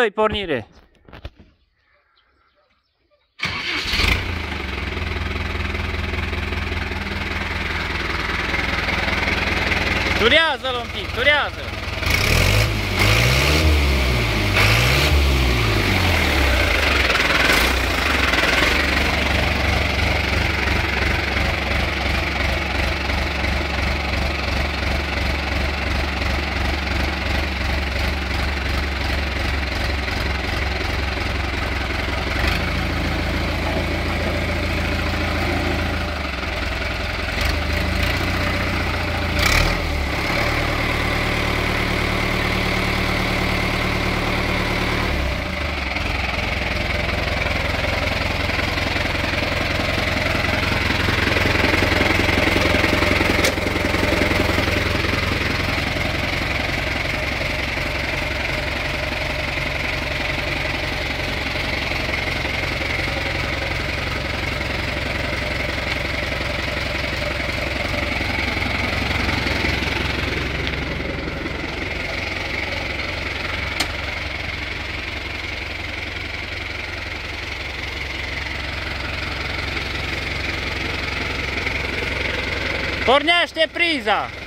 2, pornire! Turează-l un pic, turează! Pornește priza!